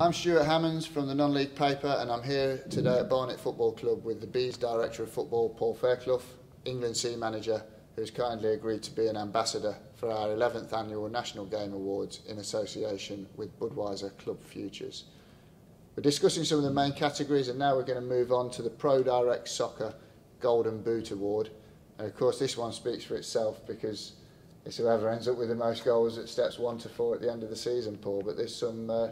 I'm Stuart Hammonds from the non-league paper and I'm here today at Barnet Football Club with the Bees Director of Football Paul Fairclough, England C Manager who's kindly agreed to be an ambassador for our 11th annual National Game Awards in association with Budweiser Club Futures. We're discussing some of the main categories and now we're going to move on to the Pro Direct Soccer Golden Boot Award. And of course this one speaks for itself because it's whoever ends up with the most goals at steps one to four at the end of the season, Paul. But there's some uh,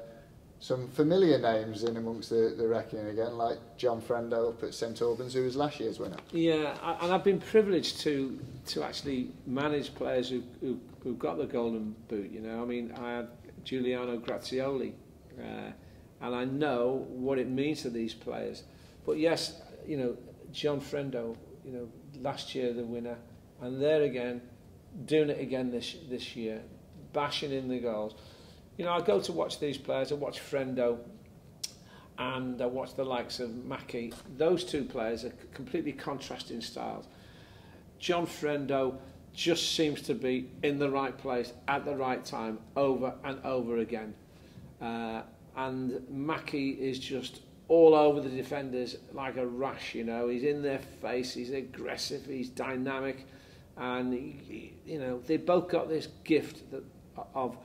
some familiar names in amongst the, the reckoning again, like John Frendo up at St Albans, who was last year's winner. Yeah, and I've been privileged to to actually manage players who, who, who got the Golden Boot. You know, I mean, I had Giuliano Grazioli, uh, and I know what it means to these players. But yes, you know, John Frendo, you know, last year the winner, and there again, doing it again this this year, bashing in the goals you know, I go to watch these players. I watch Frendo and I watch the likes of Mackie. Those two players are completely contrasting styles. John Frendo just seems to be in the right place at the right time over and over again. Uh, and Mackie is just all over the defenders like a rash, you know. He's in their face, he's aggressive, he's dynamic, and, he, he, you know, they both got this gift that, of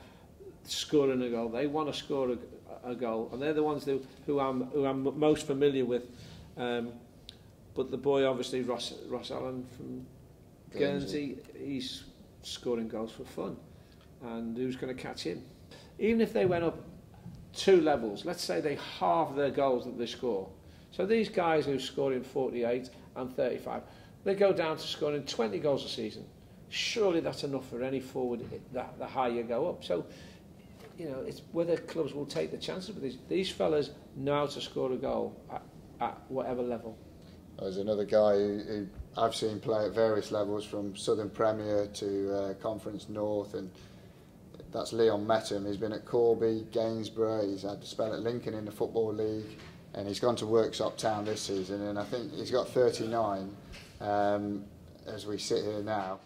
scoring a goal. They want to score a, a goal, and they're the ones who, who I'm who I'm most familiar with. Um, but the boy, obviously, Ross Ross Allen from Guernsey, he's scoring goals for fun, and who's going to catch him? Even if they went up two levels, let's say they halve their goals that they score. So these guys who are scoring 48 and 35, they go down to scoring 20 goals a season. Surely that's enough for any forward that the higher you go up. So you know, it's whether clubs will take the chances with these. These fellas know how to score a goal at, at whatever level. There's another guy who, who I've seen play at various levels from Southern Premier to uh, Conference North and that's Leon Mettam. He's been at Corby, Gainsborough, he's had a spell at Lincoln in the Football League and he's gone to Worksop Town this season and I think he's got 39 um, as we sit here now.